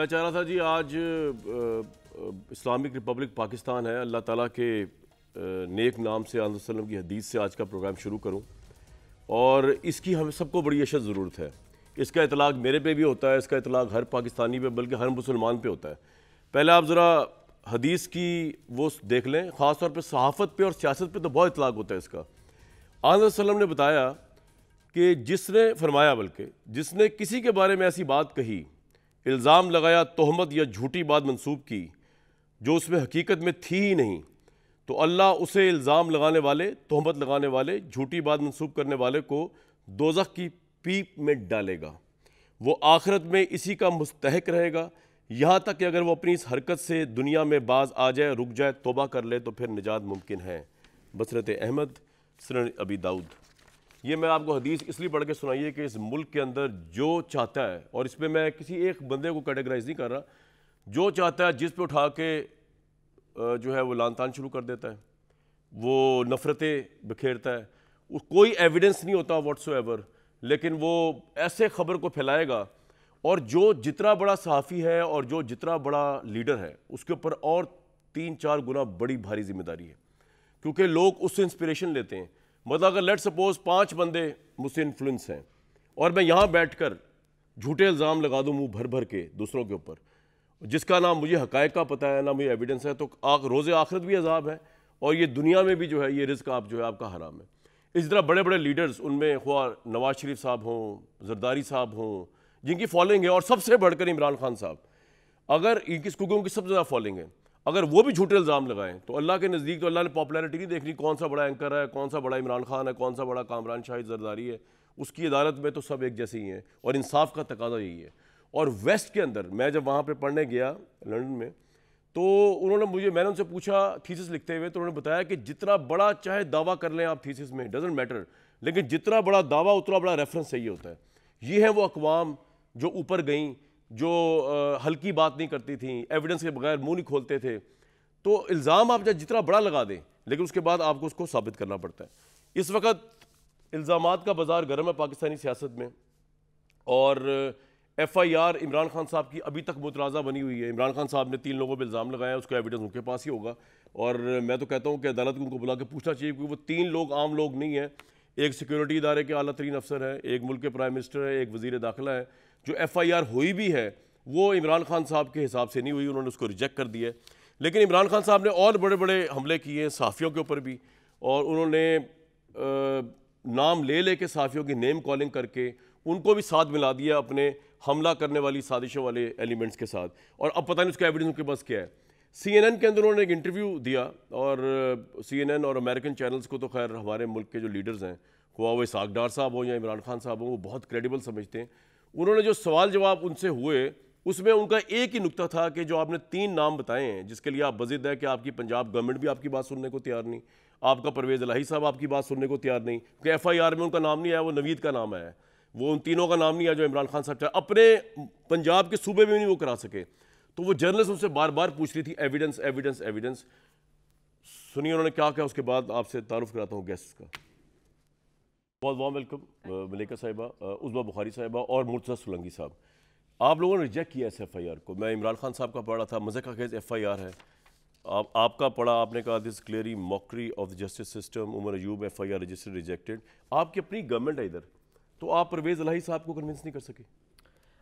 मैं चाह रहा था जी, आज इस्लामिक रिपब्लिक पाकिस्तान है, अल्लाह ताला के नेक नाम से वसल्लम की हदीस से आज का प्रोग्राम शुरू करूँ। और इसकी हमें सबको बड़ी अशद ज़रूरत है। इसका इतलाक़ मेरे पे भी होता है, इसका इतलाक़ हर पाकिस्तानी पे, बल्कि हर मुसलमान पे होता है। पहले आप ज़रा हदीस की वो देख लें ख़ास तौर पर सहाफ़त पे और सियासत पे तो बहुत इतलाक़ होता है इसका। आज़म ने बताया कि जिसने, फरमाया बल्कि, जिसने किसी के बारे में ऐसी बात कही इल्ज़ाम लगाया, तहमत या झूठी बात मंसूब की, जो उसमें हकीकत में थी ही नहीं तो अल्लाह उसे इल्ज़ाम लगाने वाले, तहमत लगाने वाले, झूठी बात मंसूब करने वाले को दोजख की पीप में डालेगा। वो आखिरत में इसी का मुस्तक रहेगा। यहाँ तक कि अगर वो अपनी इस हरकत से दुनिया में बाज आ जाए, रुक जाए, तोबा कर ले तो फिर निजात मुमकिन है। बसरत अहमद सर अबी दाऊद। ये मैं आपको हदीस इसलिए पढ़ के सुनाइए कि इस मुल्क के अंदर जो चाहता है, और इसमें मैं किसी एक बंदे को कैटेगराइज नहीं कर रहा, जो चाहता है जिस पे उठा के जो है वो लान तान शुरू कर देता है, वो नफ़रतें बिखेरता है कोई एविडेंस नहीं होता व्हाट्सो लेकिन वो ऐसे खबर को फैलाएगा, और जो जितना बड़ा सहाफ़ी है और जो जितना बड़ा लीडर है, उसके ऊपर और तीन चार गुना बड़ी भारी ज़िम्मेदारी है, क्योंकि लोग उससे इंस्पिरेशन लेते हैं। मतलब अगर लेट सपोज़ पाँच बंदे मुझसे इन्फ्लुएंस हैं, और मैं यहाँ बैठकर झूठे इल्ज़ाम लगा दूँ मुँह भर भर के दूसरों के ऊपर, जिसका नाम मुझे हकायक का पता है, ना मुझे एविडेंस है तो आख, रोज़ आखिरत भी अजाब है, और ये दुनिया में भी जो है, ये रिस्क आप जो है, आपका हराम है। इस तरह बड़े बड़े लीडर्स उनमें खुआ नवाज़ शरीफ साहब हों, जरदारी साहब हों, जिनकी फॉलोइंग है, और सबसे बढ़कर इमरान खान साहब। अगर इनकी स्कूलों की सबसे ज़्यादा फॉलोइंग है अगर वो भी झूठे इल्ज़ाम लगाएँ तो अल्लाह के नज़दीक तो अल्लाह ने पॉपुलैरिटी नहीं देखनी, कौन सा बड़ा एंकर है, कौन सा बड़ा इमरान खान है, कौन सा बड़ा कामरान शाहिद जरदारी है, उसकी अदालत में तो सब एक जैसे ही हैं और इंसाफ का तकाजा यही है। और वेस्ट के अंदर, मैं जब वहाँ पर पढ़ने गया लंडन में तो उन्होंने मुझे, मैंने उनसे पूछा थीसिस लिखते हुए तो उन्होंने बताया कि जितना बड़ा चाहे दावा कर लें आप थीसिस में डजेंट मैटर लेकिन जितना बड़ा दावा, उतना बड़ा रेफरेंस सही होता है। ये है वो अकवाम जो ऊपर गई जो हल्की बात नहीं करती थी एविडेंस के बगैर मुँह नहीं खोलते थे। तो इल्ज़ाम आप जितना बड़ा लगा दें, लेकिन उसके बाद आपको उसको साबित करना पड़ता है। इस वक्त इल्ज़ाम का बाज़ार गर्म है पाकिस्तानी सियासत में, और F I R Imran Khan साहब की अभी तक मुतराज़ा बनी हुई है। इमरान खान साहब ने तीन लोगों पर इल्ज़ाम लगाया, उसका एविडेंस उनके पास ही होगा। और मैं तो कहता हूँ कि अदालत को उनको बुला के पूछना चाहिए, क्योंकि वो तीन लोग आम लोग नहीं हैं। एक सिक्योरिटी इदारे के अला तरीन अफसर है, एक मुल्क के प्राइम मिनिस्टर है, एक वज़ीर दाखिला है। जो एफ़ आई आर हुई भी है, वो इमरान खान साहब के हिसाब से नहीं हुई, उन्होंने उसको रिजेक्ट कर दिया लेकिन इमरान खान साहब ने और बड़े बड़े हमले किए साफ़ियों के ऊपर भी, और उन्होंने नाम ले ले के साफ़ियों की नेम कॉलिंग करके उनको भी साथ मिला दिया अपने हमला करने वाली, साजिशों वाले एलिमेंट्स के साथ। और अब पता नहीं उसका एविडेंस उनके पास क्या है। सी एन एन के अंदर उन्होंने एक इंटरव्यू दिया, और सी एन एन और अमेरिकन चैनल्स को तो खैर हमारे मुल्क के जो लीडर्स हैं हुआ वो सागडार साहब हो या इमरान खान साहब हो, वो बहुत क्रेडिबल समझते हैं। उन्होंने जो सवाल जवाब उनसे हुए, उसमें उनका एक ही नुकता था कि जो आपने तीन नाम बताए हैं, जिसके लिए आप बजिद है कि आपकी पंजाब गवर्नमेंट भी आपकी बात सुनने को तैयार नहीं, आपका परवेज़ लाही साहब आपकी बात सुनने को तैयार नहीं क्योंकि एफ़ आई आर में उनका नाम नहीं आया, वो नवीद का नाम आया, वो उन तीनों का नाम नहीं आया जो इमरान खान साहब चाहे, अपने पंजाब के सूबे में नहीं वो करा सके। तो वो जर्नलिस्ट उनसे बार बार पूछ रही थी, एविडेंस एविडेंस एविडेंस। सुनिए उन्होंने क्या कहा, उसके बाद आपसे तारुफ कराता हूँ गेस्ट का। बहुत वाम वेलकम मलिका साहिबा उजमा बुखारी साहिबा और मुर्तज़ा सुलंगी साहब। आप लोगों ने रिजेक्ट किया इस एफ़ आई आर को। मैं इमरान खान साहब का पढ़ा था, मज़े का खेज एफ़ आई आर है। आप, आपका पढ़ा, आपने कहा this clearly mockery of the justice system Umar Ayub F I R register rejected आपकी अपनी गवर्नमेंट है इधर तो आप परवेज़ अलाही साहब को कन्विंस नहीं कर सके?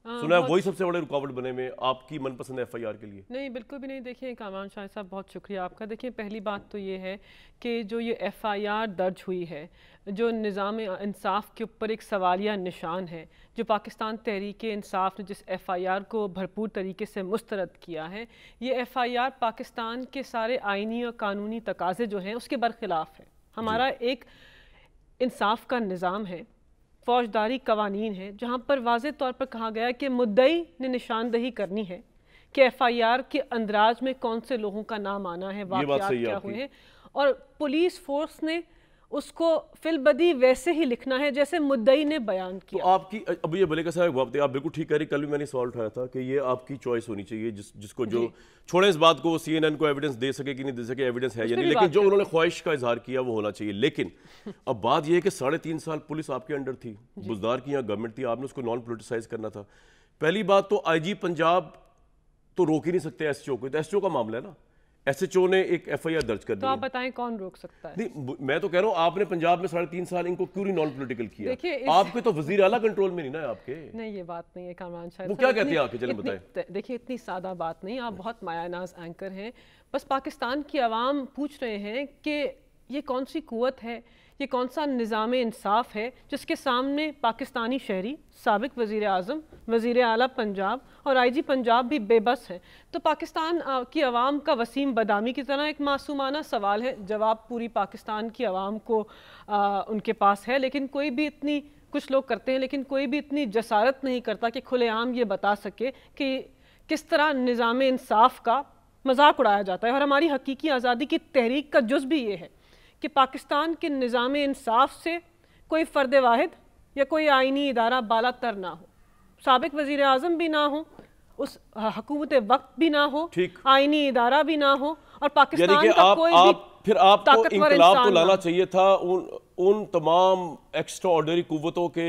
सुना है वही सबसे बड़े रुकावट बने में आपकी मनपसंद एफ़ के लिए। नहीं बिल्कुल भी नहीं। देखिए कामान शाह साहब बहुत शुक्रिया आपका। देखिए पहली बात तो ये है कि जो ये एफआईआर दर्ज हुई है जो निज़ाम इंसाफ के ऊपर एक सवालिया निशान है जो पाकिस्तान तहरीक इंसाफ ने जिस एफ़ आई आर को भरपूर तरीके से मुस्तरद किया है ये एफ़ आई आर पाकिस्तान के सारे आइनी और कानूनी तकाजे जो हैं उसके बरखिलाफ़ है। हमारा एक इंसाफ का निज़ाम है फौजदारी कवानीन है जहाँ पर वाज तौर पर कहा गया कि मुद्दई ने निशानदही करनी है कि एफ़ आई आर के अंदराज में कौन से लोगों का नाम आना है वाकत क्या हुए हैं। और पुलिस फोर्स ने उसको फिलबदी वैसे ही लिखना है जैसे मुद्दई ने बयान किया। तो आपकी अब ये बलेका साहब आप बिल्कुल ठीक कह रही कल भी मैंने सवाल उठाया था कि ये आपकी चॉइस होनी चाहिए जिस जिसको जो छोड़े इस बात को सी को एविडेंस दे सके कि नहीं दे सके एविडेंस है या नहीं लेकिन जो उन्होंने ख्वाहिश का इजहार किया वो होना चाहिए। लेकिन अब बात यह है कि साढ़े तीन साल पुलिस आपके अंडर थी बुजदार की यहाँ गवर्नमेंट थी आपने उसको नॉन पोलिटिसाइज करना था। पहली बात तो आईजी पंजाब तो रोक ही नहीं सकते एस को तो एस का मामला है ना? एसएचओ ने एक एफआईआर दर्ज कर दी तो आप बताएँ कौन रोक सकता है? नहीं मैं तो कह रहा हूँ आपने पंजाब में साढ़े तीन साल इनको क्यों नहीं नॉन पोलिटिकल किया? देखिए इस... आपके तो वज़ीर आला कंट्रोल में नहीं ना आपके। नहीं ये बात नहीं है कामरान शाह वो क्या कहते हैं आपके? चले बताएँ। देखिए इतनी सादा बात नहीं आप बहुत मायानाज एंकर हैं। बस पाकिस्तान की आवाम पूछ रहे हैं कि ये कौन सी कुत है? ये कौन सा निज़ाम इंसाफ है जिसके सामने पाकिस्तानी शहरी सबक वज़ी अजम वज़ी अला पंजाब और आई जी पंजाब भी बेबस है? तो पाकिस्तान की आवाम का वसीम बदामी की तरह एक मासूमाना सवाल है। जवाब पूरी पाकिस्तान की आवाम को आ, उनके पास है लेकिन कोई भी इतनी कुछ लोग करते हैं लेकिन कोई भी इतनी जसारत नहीं करता कि खुलेआम ये बता सके कि किस तरह निज़ाम इंसाफ का मज़ाक उड़ाया जाता है। और हमारी हकीकी आज़ादी की तहरीक का जुज भी ये है। कि पाकिस्तान के निज़ाम इंसाफ से कोई फ़र्द वाहिद या कोई आइनी इदारा बाला तर ना हो। सबक वज़ी अजम भी ना हो उस हकूमत वक्त भी ना हो आइनी इदारा भी ना हो और पाकिस्तान का आप, कोई आप, भी फिर आपको इंकलाब तो लाना चाहिए था उन उन तमाम एक्स्ट्रा ऑर्डनरी कुतों के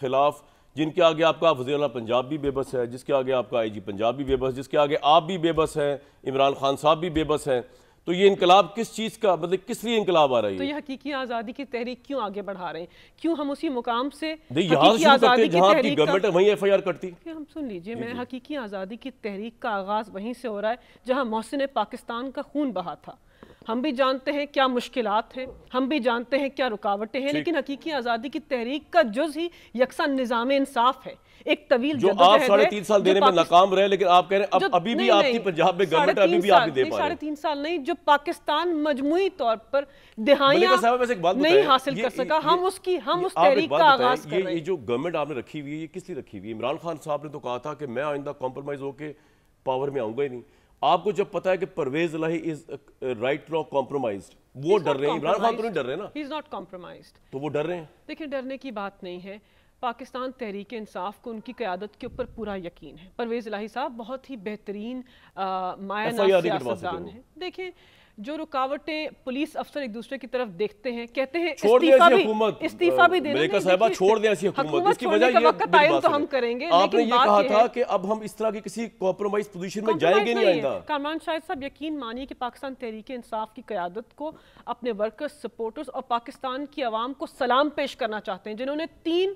खिलाफ जिनके आगे आपका वजी अला पंजाब भी बेबस है जिसके आगे आपका आई जी पंजाब भी बेबस जिसके आगे आप भी बेबस हैं इमरान खान साहब भी बेबस हैं। तो ये इनकलाब किस चीज़ का मतलब किस लिए इनकलाब आ रही है? तो ये हकीकी आज़ादी की तहरीक क्यों आगे बढ़ा रहे हैं? क्यों हम उसी मुकाम से आज़ादी की तहरीक गवर्नमेंट वहीं एफ़ आई आर करती। हम सुन लीजिए मैं हकीकी आज़ादी की तहरीक का आगाज़ वहीं से हो रहा है जहाँ मोहसिन पाकिस्तान का खून बहा था। हम भी जानते हैं क्या मुश्किल हैं हम भी जानते हैं क्या रुकावटें हैं लेकिन हकीकी आज़ादी की तहरीक का जुज ही यकसा निज़ाम इंसाफ है। एक तवील जो आप साढ़े तीन साल देने में नाकाम रहे लेकिन आप कह रहे हैं अब अभी भी आपकी पंजाब में गवर्नमेंट अभी भी आप दे साढ़े तीन साल नहीं जो पाकिस्तान मजमुई तौर पर दिहाइयाँ नहीं हासिल कर सका हम उसकी हम उस तहरीक का आगाज़ कर रहे हैं। जो गवर्नमेंट आपने रखी हुई है ये किस लिए रखी हुई है? इमरान खान साहब ने तो कहा था कि मैं आइंदा कॉम्प्रोमाइज होकर पावर में आऊँगा ही नहीं। आपको जब पता है कि परवेज लाही इज़ राइट नॉ कॉम्प्रोमाइज वो डर रहे हैं इमरान खान तो नहीं डर रहे ना? ही इज़ नॉट कॉम्प्रोमाइज तो वो डर रहे हैं? देखिए डरने की बात नहीं है। पाकिस्तान तहरीक इंसाफ को उनकी क्यादत के ऊपर पूरा यकीन है। परवेज लाही साहब बहुत ही बेहतरीन माया सियासतदान है। देखें जो रुकावटें पुलिस अफसर एक दूसरे की तरफ़ देखते हैं कहते हैं इस्तीफा भी इस्तीफा भी देने साहबा छोड़ दें ऐसी हुकूमत। इसकी वजह ये तो हम करेंगे आपने ये कहा था कि अब हम इस तरह की किसी कॉम्प्रोमाइज पोजीशन में जाएँगे नहीं आएगा कामरान शायद साहब यकीन मानिए कि पाकिस्तान तहरीक इंसाफ की क्यादत को अपने वर्कर्स सपोर्टर्स और पाकिस्तान की आवाम को सलाम पेश करना चाहते हैं जिन्होंने तीन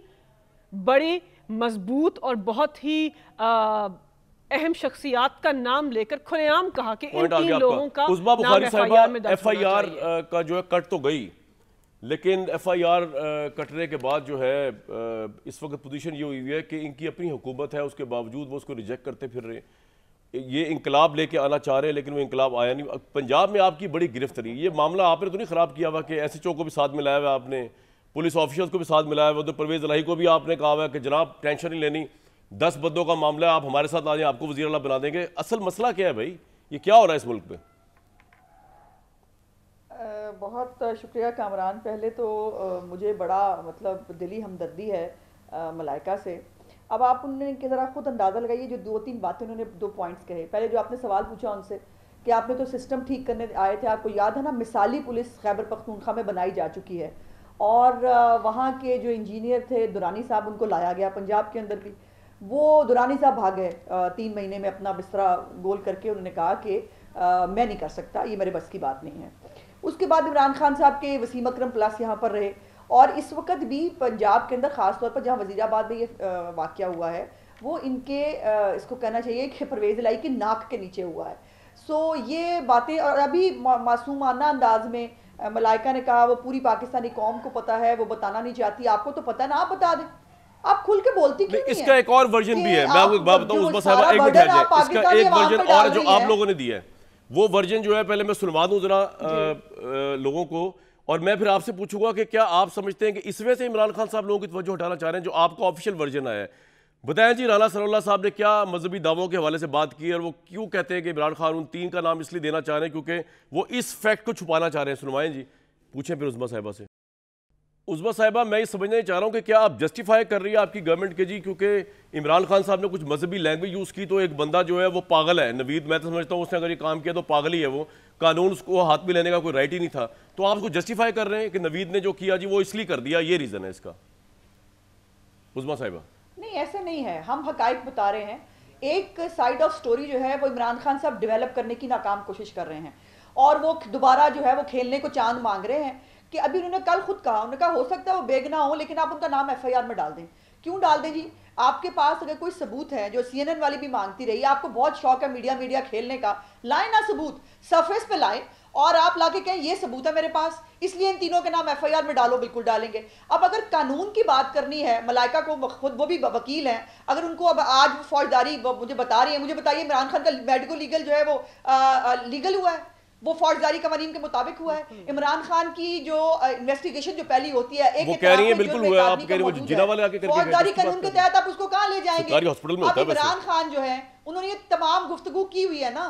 बड़ी मज़बूत और बहुत ही अहम शख्सियात का नाम लेकर खुलेआम कहा कि इन तीन लोगों का नाम एफ़ आई आर का जो है कट तो गई लेकिन एफ़ आई आर कटने के बाद जो है इस वक्त पोजीशन ये हुई है कि इनकी अपनी हुकूमत है उसके बावजूद वो उसको रिजेक्ट करते फिर रहे। ये इंकलाब लेके आना चाह रहे हैं लेकिन वो इंकलाब आया नहीं। पंजाब में आपकी बड़ी गिरफ्त रही। ये मामला आपने तो नहीं ख़राब किया हुआ कि एस एच ओ को भी साथ मिलाया हुआ आपने पुलिस ऑफिसर्स को भी साथ मिलाया हुआ तो परवेज इलाही को भी आपने कहा हुआ कि जनाब टेंशन नहीं लेनी। दस बद्दों का मामला आप हमारे साथ आ जाए आपको वजी अला बना देंगे। असल मसला क्या है भाई? ये क्या हो रहा है इस मुल्क में? बहुत शुक्रिया कामरान। पहले तो मुझे बड़ा मतलब दिली हमदर्दी है मलाइका से। अब आप उनके ज़रा खुद अंदाज़ा लगाइए, जो दो तीन बातें उन्होंने, दो पॉइंट्स कहे। पहले जो आपने सवाल पूछा उनसे, कि आपने तो सिस्टम ठीक करने आए थे, आपको याद है ना, मिसाली पुलिस खैबर पख्तूनख्वा में बनाई जा चुकी है। और वहाँ के जो इंजीनियर थे, दुरानी साहब, उनको लाया गया पंजाब के अंदर भी। वो दुरानी साहब भाग गए तीन महीने में अपना बिस्तरा गोल करके उन्होंने कहा कि मैं नहीं कर सकता ये मेरे बस की बात नहीं है। उसके बाद इमरान खान साहब के वसीम अक्रम प्लस यहाँ पर रहे और इस वक्त भी पंजाब के अंदर ख़ास तौर पर जहाँ वजीराबाद में ये वाक़ हुआ है वो इनके आ, इसको कहना चाहिए कि परवेज़ लाई की नाक के नीचे हुआ है। सो ये बातें और अभी मासूमाना अंदाज में मलाइका ने कहा वो पूरी पाकिस्तानी कौम को पता है वो बताना नहीं चाहती आपको तो पता ना आप बता दें। आप खुल के बोलती क्यों नहीं इसका एक और वर्जन भी है। मैं आपको एक बात बताऊँ उसमें साहब एक मिनट जाए। इसका एक वर्जन और जो आप लोगों ने दिया है वो वर्जन जो है पहले मैं सुनवा दूँ जरा लोगों को और मैं फिर आपसे पूछूँगा कि क्या आप समझते हैं कि इस वजह से इमरान खान साहब लोगों की तवज्जो हटाना चाह रहे हैं जो आपका ऑफिशियल वर्जन आया है? बताएँ जी राना सरोल्ला साहब ने क्या मजहबी दावों के हवाले से बात की और वो क्यों कहते हैं कि इमरान खान उन तीन का नाम इसलिए देना चाह रहे हैं क्योंकि वो इस फैक्ट को छुपाना चाह रहे हैं? सुनवाएँ जी पूछें फिर उजमा साहिबा से। उजमा साहिबा, मैं ये समझना चाह रहा हूँ कि क्या आप जस्टिफाई कर रही है आपकी गवर्नमेंट के जी? क्योंकि इमरान खान साहब ने कुछ मजहबी लैंग्वेज यूज़ की तो एक बंदा जो है वो पागल है। नवीद, मैं तो समझता हूँ उसने अगर ये काम किया तो पागल ही है वो। कानून उसको हाथ में लेने का कोई राइट ही नहीं था। तो आप उसको जस्टिफाई कर रहे हैं कि नवीद ने जो किया जी, वो इसलिए कर दिया? ये रीज़न है इसका। उजमा साहिबा। नहीं, ऐसा नहीं है। हम हकाइक बता रहे हैं। एक साइड ऑफ़ स्टोरी जो है वो इमरान खान साहब डेवलप करने की नाकाम कोशिश कर रहे हैं। और वो दोबारा जो है वो खेलने को चाँद मांग रहे हैं। कि अभी उन्होंने कल खुद कहा उन्होंने कहा हो सकता है वो बेगना हो लेकिन आप उनका नाम एफआईआर में डाल दें। क्यों डाल दें जी? आपके पास अगर कोई सबूत है जो सीएनएन वाली भी मांगती रही आपको बहुत शौक है मीडिया मीडिया खेलने का लाए ना सबूत सरफेस पे लाए और आप लाके कहें ये सबूत है मेरे पास इसलिए इन तीनों के नाम एफआईआर में डालो बिल्कुल डालेंगे। अब अगर कानून की बात करनी है मलाइका को खुद वो भी वकील हैं अगर उनको अब आज फौजदारी मुझे बता रही है मुझे बताइए इमरान खान का मेडिको लीगल जो है वो आ, आ, लीगल हुआ है। वो फौजदारी कवानीन के मुताबिक हुआ है। इमरान खान की जो इन्वेस्टिगेशन जो पहली होती है एक वो कह रही है बिल्कुल हुआ आप कह रही है जिना वाले आके फौजदारी कानून के तहत आप उसको कहाँ ले जाएँगे? हॉस्पिटल में इमरान खान जो है उन्होंने ये तमाम गुफ्तगू की हुई है ना?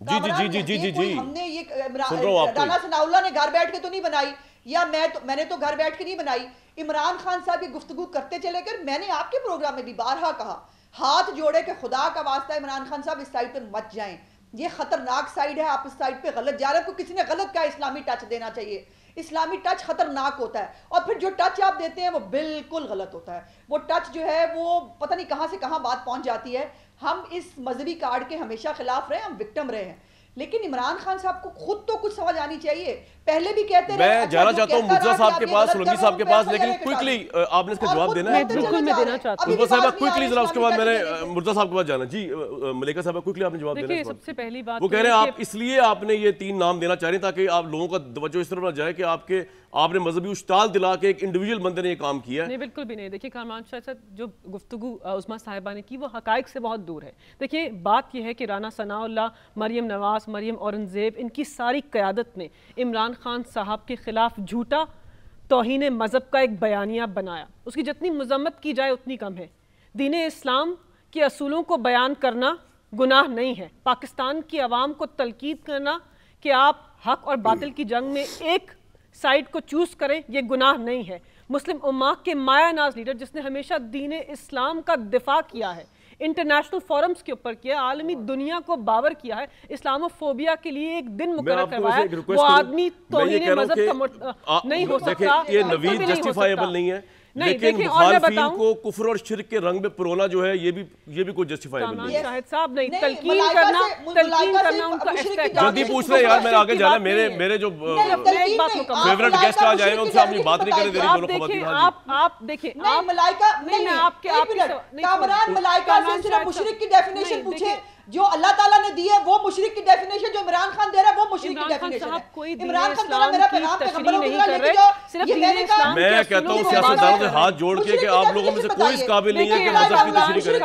जी जी जी जी जी जी हमने ये राना सनाउल्ला ने घर बैठ के तो नहीं बनाई या मैं तो मैंने तो घर बैठ के नहीं बनाई। इमरान खान साहब ये गुफ्तगु करते चले कर मैंने आपके प्रोग्राम में भी बारहा कहा हाथ जोड़े के खुदा का वास्ता इमरान खान साहब इस साइड पर मत जाएँ। ये खतरनाक साइड है, आप इस साइड पे गलत जा रहे हैं किसी ने गलत क्या इस्लामी टच देना चाहिए। इस्लामी टच खतरनाक होता है, और फिर जो टच आप देते हैं, वो बिल्कुल गलत होता है। वो टच जो है, वो पता नहीं कहाँ से कहाँ बात पहुँच जाती है। हम इस मजहबी कार्ड के हमेशा खिलाफ रहे, हम विक्टम रहे हैं। लेकिन इमरान खान साहब को खुद तो कुछ समझ आनी चाहिए पहले भी कहते मैं अच्छा, जाना चाहता हूँ मुर्जा साहब के पास सोलंकी साहब के पास लेकिन क्विकली आपने इसका जवाब देना है। बिल्कुल मैं देना चाहता हूँ। साहब क्विकली जरा उसके बाद मैंने मुर्जा साहब के पास जाना जी मलिका साहब क्विकली आपने जवाब देना सबसे पहली बात वो कह रहे हैं आप इसलिए आपने ये तीन नाम देना चाह रहे हैं ताकि आप लोगों का तवज्जो इस तरफ़ ना जाए कि आपके आपने मजहबी उछताल दिला के एक इंडिविजुअल बंदे ने ये काम किया नहीं बिल्कुल भी नहीं। देखिए कामान शाह साहब जो गुफ्तु उस्मा साहिबा ने की वो हकाइक से बहुत दूर है। देखिए बात यह है कि राना सनाउल्ला मरियम नवाज़ मरियम औरंगज़ेब इनकी सारी क़्यादत ने इमरान खान साहब के ख़िलाफ़ झूठा तोहन मज़हब का एक बयानिया बनाया। उसकी जितनी मजम्मत की जाए, उतनी कम है। दीन इस्लाम के असूलों को बयान करना गुनाह नहीं है। पाकिस्तान की आवाम को तलकीद करना कि आप हक और बातिल की जंग में एक साइड को चूज़ करें यह गुनाह नहीं है। मुस्लिम उम्मा के माया नाज लीडर जिसने हमेशा दीन इस्लाम का दिफा किया है इंटरनेशनल फोरम्स के ऊपर किया आलमी दुनिया को बावर किया है इस्लामोफोबिया के लिए एक दिन मुकर करवाया वो आदमी तो नहीं हो सकता ये नवीद जस्टिफाइबल नहीं है। लेकिन मुखालफीन को कुफर और शिरक के रंग में परोना जो है ये भी ये भी कोई जस्टिफाइबल नहीं है साहब नहीं तलकीन करना तलकीन करना उनका जल्दी पूछ रहे यार मैं आगे जाना मेरे मेरे जो फेवरेट गेस्ट आ जाए उनसे अपनी बात नहीं करने दे रही दोनों आप आप देखिए आप मलाइका नहीं मैं आपके आपके कामरान मलाइका से सिर्फ़ मुशरिक की डेफिनेशन पूछे। जो अल्लाह ताला ने दी है वो मुशरिक की डेफिनेशन जो इमरान खान दे रहा है वो मुशरिक की डेफिनेशन है। इमरान खान मेरा पैगाम पैगंबरों की तरह लेके जाओ। ये मैंने कहा मैं कहता हूँ सियासतदानों से हाथ जोड़ के कि आप लोगों में से कोई इस काबिल नहीं है कि मज़हब की तशरीह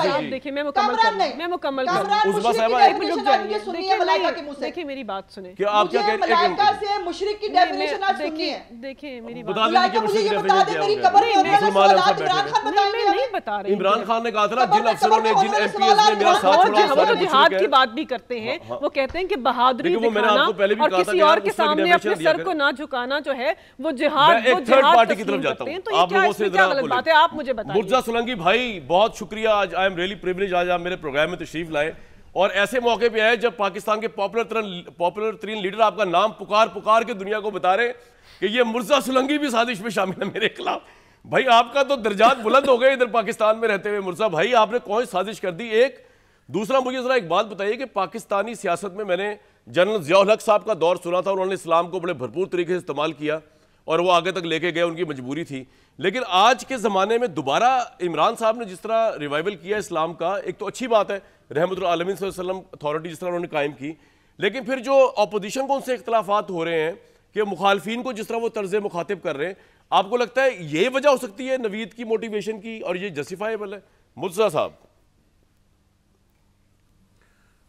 करे। देखिए मैं मुकम्मल कर मैं मुकम्मल कर उस साहब एक मिनट रुक जाइए सुनिए मलाइका के मुँह से? देखिए मेरी बात सुने। क्या आप क्या कह रहे हैं मलाइका से मुशरिक की डेफिनेशन आज सुनिए। देखिए मेरी बात बता दीजिए कि मुशरिक की डेफिनेशन मेरी कब्र में मुसलमान है इमरान खान बताएँगे नहीं बता रहे इमरान खान ने कहा था ना जिन अफसरों ने जिन एमपीएस ने मेरा साथ छोड़ा जिहाद की बात भी करते हैं हाँ, हाँ। वो कहते हैं कि बहादुरी दिखाना और किसी और के सामने अपने सर को ना झुकाना जो है वो जिहाद वो जिहाद पार्टी की तरफ़ जाता हूँ। तो आप लोगों से क्या गलत बात है? आप मुझे बताइए मुर्जा सोलंकी भाई बहुत शुक्रिया। आज आई एम रियली प्रिविलेज आज आप मेरे प्रोग्राम में तशरीफ़ लाए। और ऐसे मौके पे आए जब पाकिस्तान के पॉपुलर तरन पॉपुलर तरीन लीडर आपका नाम पुकार पुकार के दुनिया को बता रहे कि ये मुर्जा सुलंगी भी साजिश में शामिल है मेरे खिलाफ। भाई आपका तो दर्जात बुलंद हो गए इधर पाकिस्तान में रहते हुए मुर्जा। भाई आपने कौन साजिश कर दी? एक दूसरा, मुझे ज़रा एक बात बताइए कि पाकिस्तानी सियासत में मैंने जनरल जियाउल हक साहब का दौर सुना था, उन्होंने इस्लाम को बड़े भरपूर तरीके से इस्तेमाल किया और वो आगे तक लेके गए, उनकी मजबूरी थी। लेकिन आज के ज़माने में दोबारा इमरान साहब ने जिस तरह रिवाइवल किया इस्लाम का, एक तो अच्छी बात है रहमत आलमीन अथॉरिटी जिस तरह उन्होंने कायम की, लेकिन फिर जो अपोजिशन को उनसे इख्तलाफात हो रहे हैं कि मुखालफी को जिस तरह वो तर्ज मुखातिब कर रहे हैं, आपको लगता है ये वजह हो सकती है नवीद की मोटिवेशन की और ये जस्टिफाइबल है? मुर्जा साहब।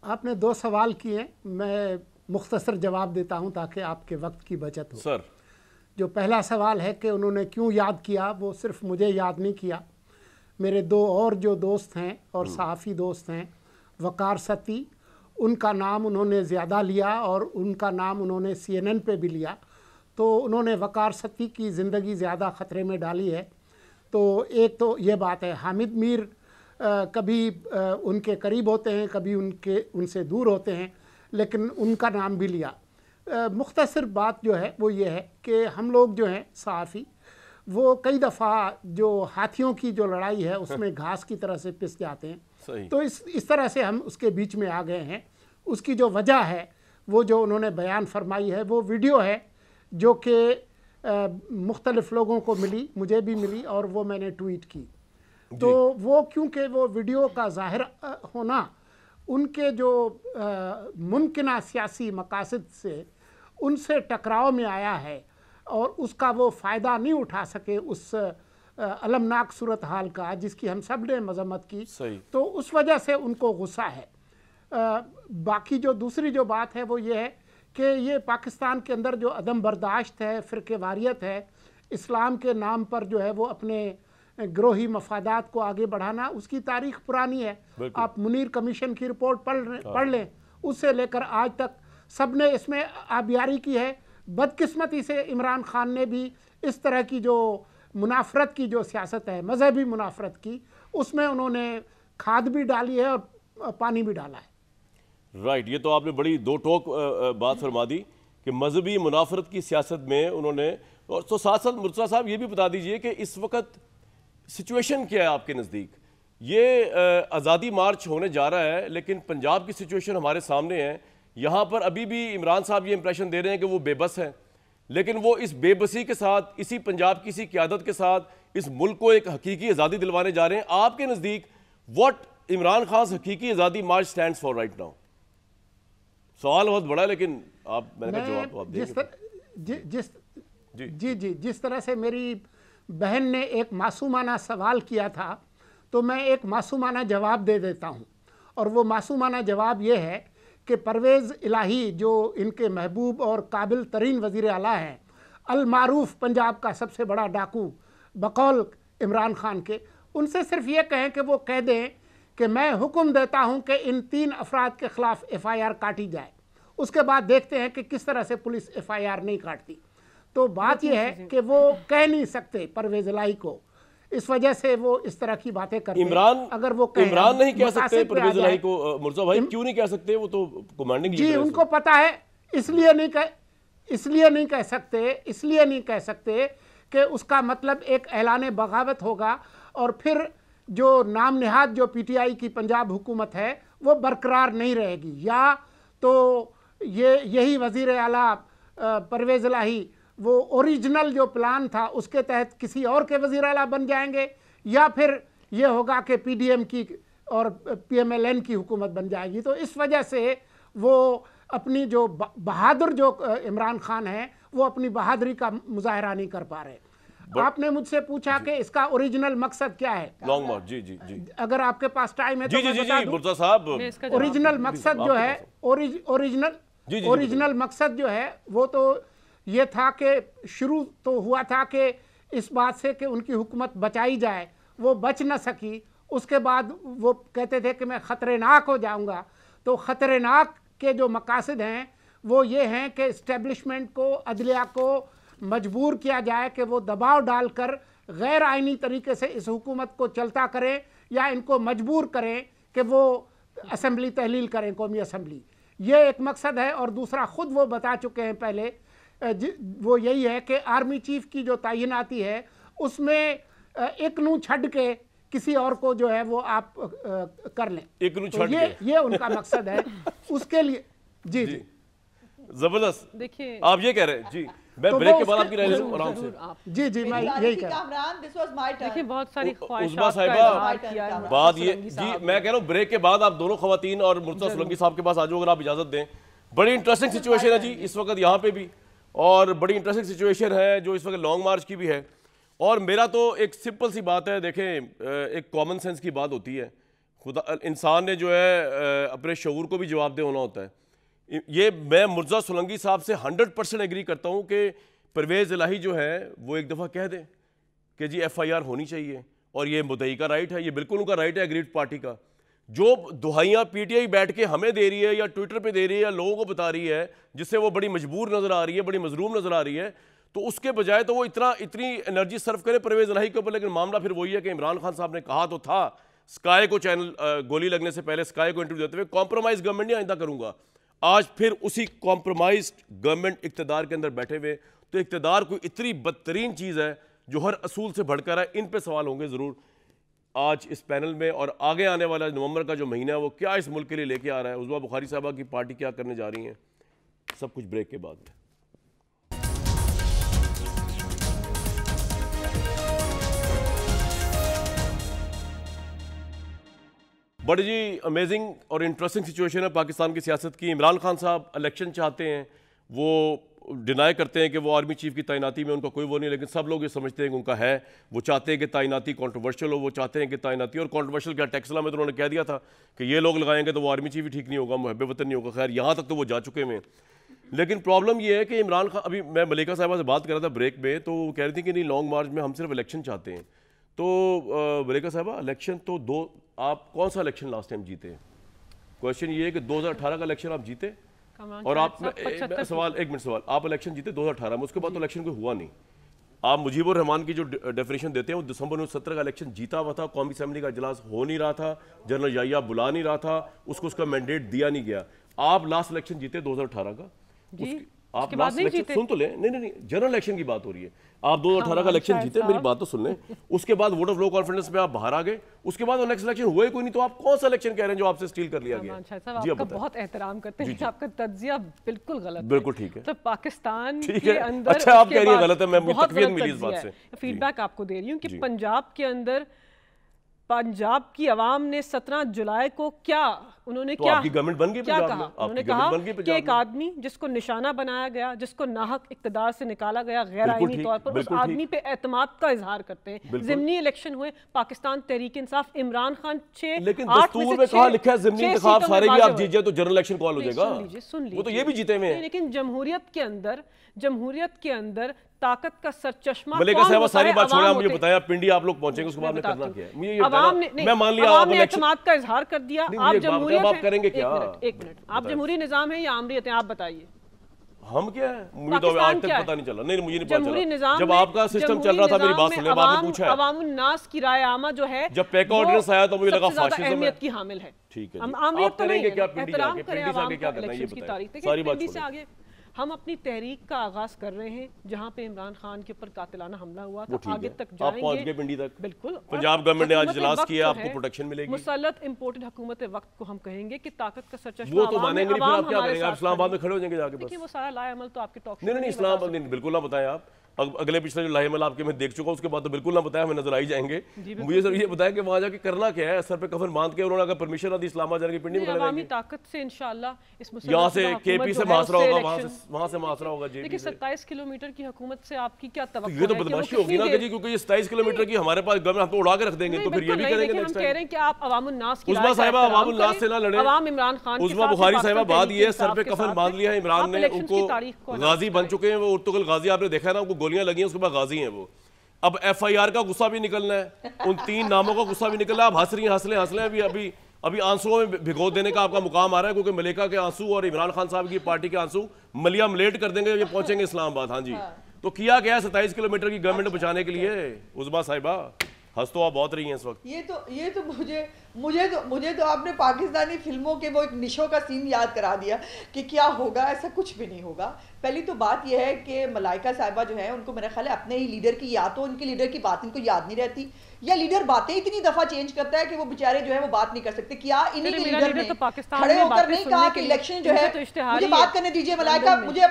आपने दो सवाल किए मैं मुख्तसर जवाब देता हूँ ताकि आपके वक्त की बचत हो। सर। जो पहला सवाल है कि उन्होंने क्यों याद किया वो सिर्फ़ मुझे याद नहीं किया। मेरे दो और जो दोस्त हैं और हम्म। सहाफ़ी दोस्त हैं वकार सती उनका नाम उन्होंने ज़्यादा लिया और उनका नाम उन्होंने सी एन एन पे भी लिया। तो उन्होंने वकार सती की ज़िंदगी ज़्यादा ख़तरे में डाली है। तो एक तो ये बात है हामिद मीर कभी उनके करीब होते हैं कभी उनके उनसे दूर होते हैं लेकिन उनका नाम भी लिया। मुख्तसर बात जो है वो ये है कि हम लोग जो हैं सहाफ़ी वो कई दफ़ा जो हाथियों की जो लड़ाई है उसमें घास की तरह से पिस जाते हैं। तो इस इस तरह से हम उसके बीच में आ गए हैं। उसकी जो वजह है वो जो उन्होंने बयान फरमाई है वो वीडियो है जो कि मुख्तलिफ़ लोगों को मिली मुझे भी मिली और वो मैंने ट्वीट की। तो वो क्योंकि वो वीडियो का ज़ाहिर होना उनके जो मुमकिन सियासी मकासद से उनसे टकराव में आया है और उसका वो फ़ायदा नहीं उठा सके उस अलमनाक सूरत हाल का जिसकी हम सबने मजम्मत की सही। तो उस वजह से उनको गुस्सा है अ, बाकी जो दूसरी जो बात है वो ये है कि ये पाकिस्तान के अंदर जो अदम बर्दाश्त है फ़िरके वारियत है इस्लाम के नाम पर जो है वो अपने ग्रोही मफादात को आगे बढ़ाना उसकी तारीख पुरानी है। आप मुनीर कमीशन की रिपोर्ट पढ़ पढ़ लें उससे लेकर आज तक सबने इसमें आबियारी की है। बदकिस्मती से इमरान खान ने भी इस तरह की जो मुनाफरत की जो सियासत है मजहबी मुनाफरत की उसमें उन्होंने खाद भी डाली है और पानी भी डाला है। राइट ये तो आपने बड़ी दो टोक बात फरमा दी कि मजहबी मुनाफरत की सियासत में उन्होंने और तो साथ साथ मुर्तजा साहब ये भी बता दीजिए कि इस वक्त सिचुएशन क्या है आपके नज़दीक? ये आज़ादी मार्च होने जा रहा है लेकिन पंजाब की सिचुएशन हमारे सामने है। यहाँ पर अभी भी इमरान साहब ये इंप्रेशन दे रहे हैं कि वो बेबस हैं। लेकिन वो इस बेबसी के साथ इसी पंजाब की इसी क्यादत के साथ इस मुल्क को एक हकीकी आज़ादी दिलवाने जा रहे हैं। आपके नज़दीक वट इमरान खान हकीकी आज़ादी march stand for right now सवाल बहुत बड़ा है लेकिन आप मैंने कहा जवाब तो आप जिस देंगे। तर, जि, जिस जी। जी जी जिस तरह से मेरी बहन ने एक मासूमाना सवाल किया था तो मैं एक मासूमाना जवाब दे देता हूँ। और वो मासूमाना जवाब ये है कि परवेज़ इलाही, जो इनके महबूब और काबिल तरीन वज़ी अला हैं अलमारूफ पंजाब का सबसे बड़ा डाकू बकौल इमरान खान के, उनसे सिर्फ़ ये कहें कि वो कह दें कि मैं हुक्म देता हूँ कि इन तीन अफराद के ख़िलाफ़ एफ़ आई आर काटी जाए। उसके बाद देखते हैं कि किस तरह से पुलिस एफ़ आई आर नहीं काटती। तो बात यह है कि वो कह नहीं सकते परवेज़ इलाही को। इस वजह से वो इस तरह की बातें करते हैं। इमरान अगर वो कहें, इमरान नहीं कह सकते परवेज इलाही जाए। को मुर्जा भाई क्यों नहीं कह सकते? वो तो कमांडिंग जी उनको पता है इसलिए नहीं कह इसलिए नहीं कह सकते इसलिए नहीं कह सकते कि उसका मतलब एक ऐलान बगावत होगा और फिर जो नाम निहाद जो पीटीआई की पंजाब हुकूमत है वो बरकरार नहीं रहेगी। या तो ये यही वज़ीर अला परवेज इलाही वो ओरिजिनल जो प्लान था उसके तहत किसी और के वज़ीर अला बन जाएँगे या फिर ये होगा कि पीडीएम की और पीएमएलएन की हुकूमत बन जाएगी। तो इस वजह से वो अपनी जो बहादुर जो इमरान खान है वो अपनी बहादुरी का मुजाहरा नहीं कर पा रहे। आपने मुझसे पूछा कि इसका ओरिजिनल मकसद क्या है? लॉन्ग मार्च जी जी जी। अगर आपके पास टाइम है जी तो जी मैं जी बता जी दूँ। मुर्जा साहब ओरिजिनल मकसद जो है ओरिजिनल जी, जी, जी, ओरिजिनल मकसद जो है वो तो ये था कि शुरू तो हुआ था कि इस बात से कि उनकी हुकूमत बचाई जाए, वो बच न सकी। उसके बाद वो कहते थे कि मैं ख़तरनाक हो जाऊँगा। तो ख़तरनाक के जो मकासद हैं, वो ये हैं कि इस्टेब्लिशमेंट को, अदलिया को मजबूर किया जाए कि वो दबाव डालकर गैर आइनी तरीके से इस हुकूमत को चलता करें या इनको मजबूर करें कि वो असम्बली तहलील करें, कौमी असम्बली ये एक मकसद है और दूसरा ख़ुद वो बता चुके हैं पहले वो यही है कि आर्मी चीफ की जो तैनाती है उसमें एक नू छड़ के किसी और को जो है वो आप कर लें। एक नू तो ये ये उनका मकसद है। उसके लिए जी जी। ज़बरदस्त। देखिए आप ये कह रहे हैं जी। मैं तो ब्रेक के बाद आपकी राय ले लूँ ज़रूर, आराम से। आप। जी जी मैं यही कह रहा हूँ। दिस वाज माय देखिए बहुत सारी उस्मा ख्वाहिशात का साहिबा, इजहार किया है बात ये जी मैं कह रहा हूँ ब्रेक के बाद आप दोनों खवतान और मुर्तजा सोलंकी साहब के पास आ जाओ अगर आप इजाज़त दें। बड़ी इंटरेस्टिंग सिचुएशन है जी इस वक्त यहाँ पे भी। और बड़ी इंटरेस्टिंग सिचुएशन है, जो इस वक्त लॉन्ग मार्च की भी है। और मेरा तो एक सिंपल सी बात है, देखें एक कॉमन सेंस की बात होती है। खुदा इंसान ने जो है अपने शूर को भी जवाबदेह होना होता है। ये मैं मुर्जा सोलंकी साहब से हंड्रेड परसेंट एग्री करता हूँ कि परवेज़ इलाही जो है, वो एक दफ़ा कह दें कि जी एफ़ आई आर होनी चाहिए। और ये मुदई का राइट है, ये बिल्कुल उनका राइट है एग्रीड पार्टी का। जो दुहाइयाँ पीटीआई बैठ के हमें दे रही है या ट्विटर पे दे रही है या लोगों को बता रही है, जिससे वो बड़ी मजबूर नज़र आ रही है, बड़ी मजरूम नज़र आ रही है तो उसके बजाय तो वो इतना, इतनी एनर्जी सर्व करे परवेज़ इलाही के ऊपर, लेकिन मामला फिर वही है कि इमरान खान साहब ने कहा तो था स्काई को चैनल गोली लगने से पहले स्काई को इंटरव्यू देते हुए कॉम्प्रोमाइज़ गवर्नमेंट नहीं आइंदा करूँगा। आज फिर उसी कॉम्प्रोमाइज गवर्नमेंट इकतदार के अंदर बैठे हुए तो इकतदार कोई इतनी बदतरीन चीज़ है, जो हर असूल से भड़कर है, इन पर सवाल होंगे ज़रूर। आज इस पैनल में और आगे आने वाला नवंबर का जो महीना है, वो क्या इस मुल्क के लिए लेके आ रहा है? उजमा बुखारी साहबा की पार्टी क्या करने जा रही है? सब कुछ ब्रेक के बाद में। बड़ी जी अमेजिंग और इंटरेस्टिंग सिचुएशन है पाकिस्तान की सियासत की। इमरान खान साहब इलेक्शन चाहते हैं, वो डिनाई करते हैं कि वो आर्मी चीफ की तैनाती में उनका कोई वो नहीं, लेकिन सब लोग ये समझते हैं कि उनका है। वो चाहते हैं कि तैनाती कॉन्ट्रोवर्शियल हो, वो चाहते हैं कि तैनाती, और कॉन्ट्रोवर्शियल क्या टैक्सला में तो उन्होंने कह दिया था कि ये लोग लगाएँगे तो वो आर्मी चीफ ही ठीक नहीं होगा मुहब वतन नहीं होगा। खैर, यहाँ तक तो वो जा चुके हैं। लेकिन प्रॉब्लम ये है कि इमरान खान, अभी मैं मलिका साहबा से बात कर रहा था ब्रेक में तो वो कह रही थी कि नहीं लॉन्ग मार्च में हम सिर्फ़ इलेक्शन चाहते हैं। तो मलिका साहबा इलेक्शन तो दो, आप कौन सा इलेक्शन लास्ट टाइम जीते? क्वेश्चन ये है कि 2018 का इलेक्शन आप जीते? और आप सवाल एक मिनट सवाल। आप इलेक्शन जीते 2018 में उसके बाद तो इलेक्शन कोई हुआ नहीं। आप मुजीबुर रहमान की जो डेफिनेशन देते हैं वो दिसंबर उन्नीस सत्रह का इलेक्शन जीता हुआ था कौमी असम्बली का इजलास हो नहीं रहा था जनरल याया बुला नहीं रहा था उसको उसका मैंडेट दिया नहीं गया। आप लास्ट इलेक्शन जीते 2018 का। आप लास्ट इलेक्शन सुन तो ले। नहीं नहीं नहीं जनरल इलेक्शन की बात हो रही है। आप दो हज़ार का इलेक्शन जीते मेरी बात तो सुन लें। उसके बाद वोट ऑफ़ लो कॉन्फिडेंस में आप बाहर आ गए। उसके बाद नेक्स्ट इलेक्शन हुए कोई नहीं तो आप कौन सा इलेक्शन कह रहे हैं जो आपसे स्टील कर लिया गया? जी आप बहुत एहतराम करते हैं आपका तजिया बिल्कुल गलत बिल्कुल ठीक है। तो पाकिस्तान के अंदर अच्छा आप कह रही है गलत है मैं तकवीत मिली इस बात से। फीडबैक आपको दे रही हूँ कि पंजाब के अंदर पंजाब की आवाम ने 17 जुलाई को क्या उन्होंने तो क्या आपकी गवर्नमेंट बन गई क्या कहा? उन्होंने कहा कि एक आदमी जिसको निशाना बनाया गया जिसको नाहक इकतदार से निकाला गया गैर आईनी तौर पर उस आदमी पे एतमाद का इजहार करते हैं। जिमनी इलेक्शन हुए पाकिस्तान तहरीक इंसाफ इमरान खान छह लेकिन दस्तूर में कहा लिखा है जिमनी इंतखाब सारे भी आप जीत जाए तो जनरल इलेक्शन कॉल हो जाएगा। सुन लीजिए वो तो ये भी जीते हुए हैं। लेकिन जमहूरियत के अंदर जमहूरियत के अंदर ताकत का सरचश्मा मलिका साहब सारी बात छोड़ा मुझे बताया पिंडी आप लोग पहुँचेंगे उसके बाद करना क्या है? मुझे ये मैं मान लिया आप इलेक्शन का इजहार कर दिया आप जमहूरियत आप करेंगे क्या? एक मिनट। आप जमहूरी निज़ाम है या आमरीत है आप बताइए। हम क्या है? मुझे तो आज तक पता नहीं चला। नहीं मुझे नहीं पता चला। जब आपका सिस्टम चल रहा था मेरी बात सुनने बाद में पूछा अवाम नास की राय आमा जो है जब पैक ऑर्डिनेंस आया तो मुझे लगा फासिज्म अहमियत की हामिल है। ठीक है हम आमरीत तो नहीं क्या? पिंडी जाके पिंडी से आगे क्या करना है? ये बताइए सारी बात से आगे हम अपनी तहरीक का आगाज़ कर रहे हैं जहाँ पे इमरान खान के ऊपर कातिलाना हमला हुआ था आगे तक जाएँगे। पिंडी तक। बिल्कुल। पंजाब गवर्नमेंट ने आज इजलास किया आपको प्रोटेक्शन मिलेगी। मुसलत इंपोर्टेड हुकूमत वक्त को हम कहेंगे कि ताकत का सच्चा वो तो मानेंगे नहीं फिर आप क्या करेंगे? आप इस्लामाबाद में खड़े हो जाएँगे जाके बस। वो सारा लाया अमल तो आपके टॉक नहीं नहीं इस्लामाबाद बिल्कुल ना बताएँ आप। अगले पिछले जो लाइमल आपके मैं देख चुका हूँ उसके बाद तो बिल्कुल ना बताया हमें नज़र आई जाएँगे। मुझे सर ये बताया कि वहाँ जाके करना क्या है? सर पे कफन बाँध के उन्होंने अगर परमिशन ना दी इस्लामा जाने की पिंडी में ताकत से इस यहाँ से केपी से मासरा होगा वहाँ से वहाँ से मासरा होगा जी देखिए सत्ताईस किलोमीटर की हुकूमत से आपकी क्या तो ये तो बदमाशी होगी ना जी क्योंकि ये सत्ताईस किलोमीटर की हमारे पास गवर्नमेंट तो उड़ा के रख देंगे तो फिर ये भी करेंगे हम कह रहे हैं कि आप अवामुन्नास उस्मा साहिबा अवामुन्नास से ना लड़े। अवाम इमरान खान उस्मा बुखारी साहिबा बात ये सर पे कफन बाँध लिया इमरान ने उनको गाजी बन चुके हैं वो उर्तुगल गाजी आपने देखा है ना उनको गोलियाँ लगी हैं उसके बाद गाजी हैं वो। अब एफआईआर का गुस्सा भी निकलना है। उन तीन नामों का गुस्सा भी निकलना है। अब हंस रही हंसले हंसले अभी अभी अभी आंसुओं में भिगो देने का आपका मुकाम आ रहा है क्योंकि मलिका के आँसू और इमरान खान साहब की पार्टी के आँसू मलिया मलेट कर देंगे ये पहुँचेंगे इस्लामाबाद। हाँ जी। हाँ। तो किया गया सत्ताईस किलोमीटर की गवर्नमेंट बचाने के लिए उजमा साहिबा हंस तो आप बहुत रही हैं इस वक्त। ये तो ये तो मुझे मुझे तो मुझे तो आपने पाकिस्तानी फ़िल्मों के वो एक निशो का सीन याद करा दिया कि क्या होगा ऐसा कुछ भी नहीं होगा। पहली तो बात यह है कि मलाइका साहिबा जो है उनको मेरा ख्याल है अपने ही लीडर की या तो उनके लीडर की बात इनको याद नहीं रहती। या लीडर बातें इतनी दफ़ा चेंज करता है कि वो बेचारे जो है वो बात नहीं कर सकते। क्या इन्हीं के लीडर ने तो खड़े होकर नहीं कहा कि इलेक्शन जो है तो मुझे बात करने दीजिए मलाइका मुझे